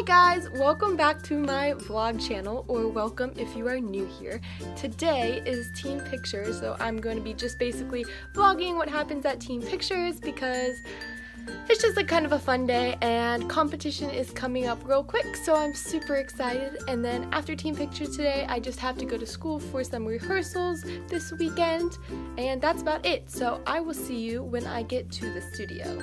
Hi guys, welcome back to my vlog channel, or welcome if you are new here. Today is Team Pictures, so I'm going to be just basically vlogging what happens at Team Pictures because it's just like kind of a fun day and competition is coming up real quick so I'm super excited and then after team picture today I just have to go to school for some rehearsals this weekend and that's about it so I will see you when I get to the studio.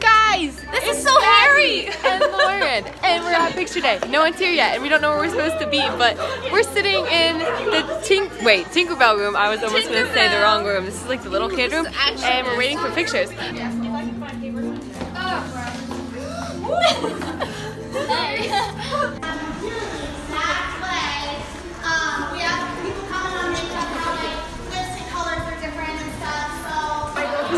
Guys, this it's is so hairy and Lauren and we're at picture day. No one's here yet and we don't know where we're supposed to be but we're sitting in the Tink wait Tinkerbell room. I was almost going to say the wrong room. This is like the little kid room and we're waiting for pictures.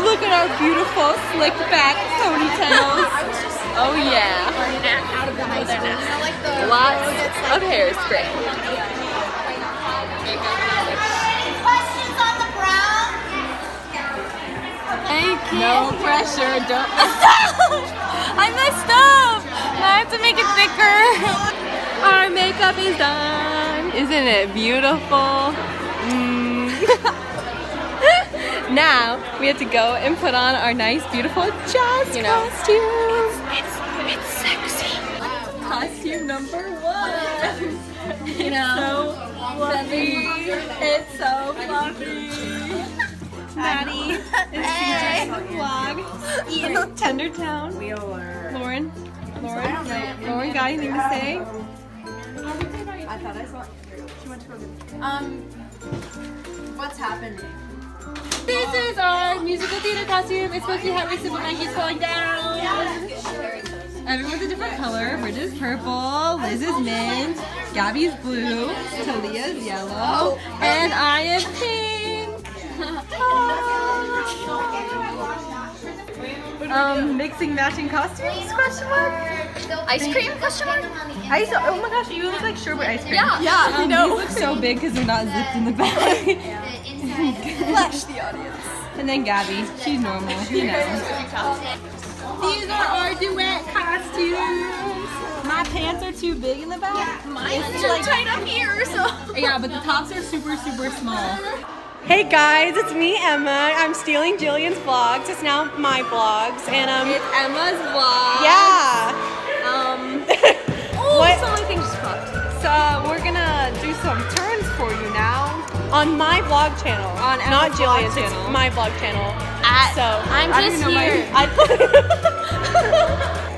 Look at our beautiful slick back ponytails. Oh yeah. out of the high school. Lots of hairspray. questions on the brown. No pressure, don't I messed up. I have to make it thicker. Our makeup is done. Isn't it beautiful? Mm. now we have to go and put on our nice, beautiful jazz You know. costumes. It's it's sexy. Costume number one. You know. So fluffy. It's so fluffy. Maddie is Hey. Vlog. Eating Tendertown. Lauren. Lauren. No. Lauren got anything to say? Um, what's happening? This is our musical theater costume. It's supposed to be Henry Simple Monkey's falling down. Everyone's a different color. Bridget's purple, Liz is mint, Gabby's blue, Talia's yellow, and I am pink. um, mixing matching costumes? Question mark. Ice cream question mark? Ice. Oh my gosh, you look like sherbet ice cream. Yeah. yeah. I know. These look so big because they're not zipped in the back. Flash the audience. And then Gabby, she's normal, you know. These are our duet costumes. My pants are too big in the back. Mine's too tight up here, so. Yeah, but the tops are super, super small. Hey guys, it's me Emma. I'm stealing Jillian's vlogs. It's now my vlogs, and um, It's Emma's vlog. yeah. Um, What? so many things just popped. So we're gonna do some turns for you now on my vlog channel, On not Emma's vlog Jillian's. channel. It's my vlog channel. At, So I'm I just my- here.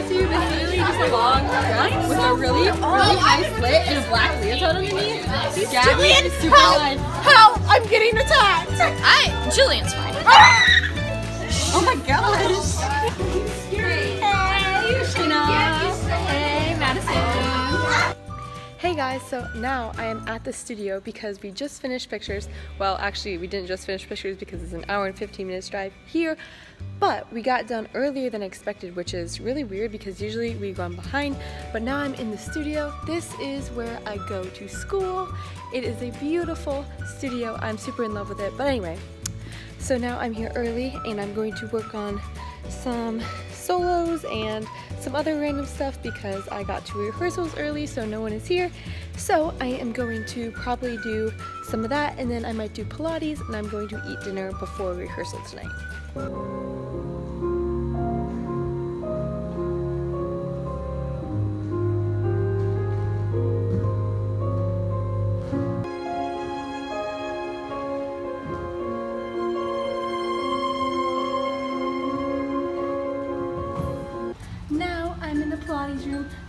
costume. It's literally just a long dress with a really, really oh, high slit and a black leotard underneath. Is super. How? I'm getting attacked. I. Jillian's fine. Oh my gosh. Guys, so now I am at the studio because we just finished pictures. Well, actually, we didn't just finish pictures because it's an hour and 15 minutes drive here, but we got done earlier than expected, which is really weird because usually we run behind. But now I'm in the studio. This is where I go to school. It is a beautiful studio. I'm super in love with it. But anyway, so now I'm here early and I'm going to work on some solos and some other random stuff because I got to rehearsals early so no one is here. So I am going to probably do some of that and then I might do Pilates and I'm going to eat dinner before rehearsal tonight.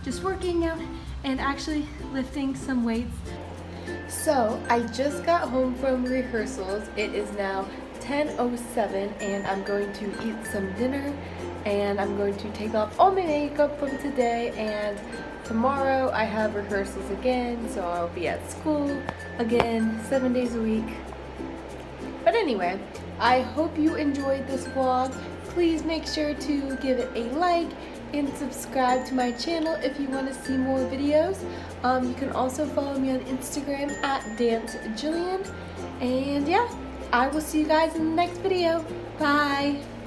Just working out and actually lifting some weights. So I just got home from rehearsals. It is now 10.07 and I'm going to eat some dinner and I'm going to take off all my makeup from today and tomorrow I have rehearsals again, so I'll be at school again, seven days a week. But anyway, I hope you enjoyed this vlog. Please make sure to give it a like and subscribe to my channel if you want to see more videos. Um, you can also follow me on Instagram at DanceJillian. And yeah, I will see you guys in the next video. Bye!